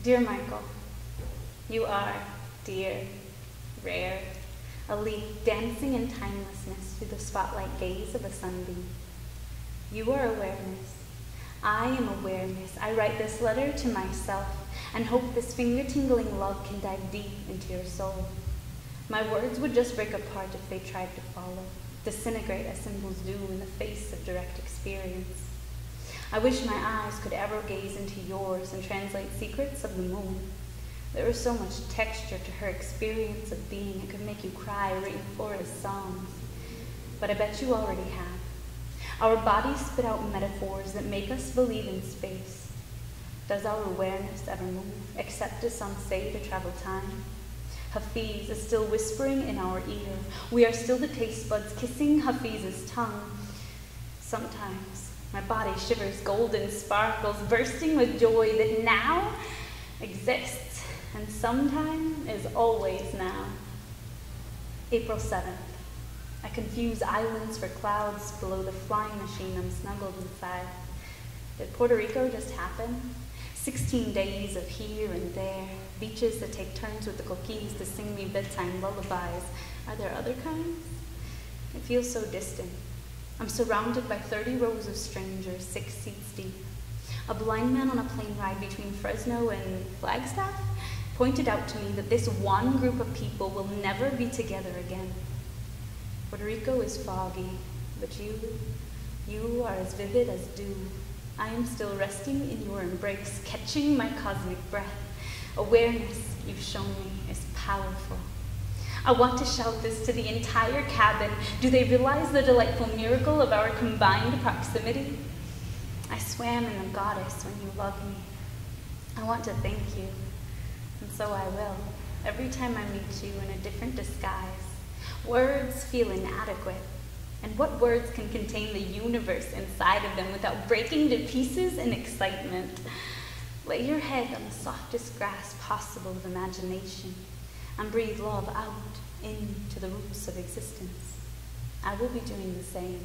Dear Michael, you are dear, rare, a leaf dancing in timelessness through the spotlight gaze of a sunbeam. You are awareness. I am awareness. I write this letter to myself and hope this finger tingling love can dive deep into your soul. My words would just break apart if they tried to follow, disintegrate as symbols do in the face of direct experience. I wish my eyes could arrowgaze into yours and translate secrets of the moon. There was so much texture to her experience of being, it could make you cry reading Flores songs. But I bet you already have. Our bodies spit out metaphors that make us believe in space. Does our awareness ever move, except as some say to travel time? Hafiz is still whispering in our ear. We are still the taste buds kissing Hafiz's tongue. Sometimes my body shivers golden sparkles, bursting with joy that now exists and sometime is always now. April 7th. I confuse islands for clouds below the flying machine I'm snuggled inside. Did Puerto Rico just happen? 16 days of here and there, beaches that take turns with the coquis to sing me bedtime lullabies. Are there other kinds? It feels so distant. I'm surrounded by 30 rows of strangers, six seats deep. A blind man on a plane ride between Fresno and Flagstaff pointed out to me that this one group of people will never be together again. Puerto Rico is foggy, but you, you are as vivid as dew. I am still resting in your embrace, catching my cosmic breath. Awareness you've shown me is powerful. I want to shout this to the entire cabin. Do they realize the delightful miracle of our combined proximity? I swam in the goddess when you loved me. I want to thank you, and so I will, every time I meet you in a different disguise. Words feel inadequate, and what words can contain the universe inside of them without breaking to pieces in excitement? Lay your head on the softest grass possible of imagination and breathe love out into the roots of existence. I will be doing the same.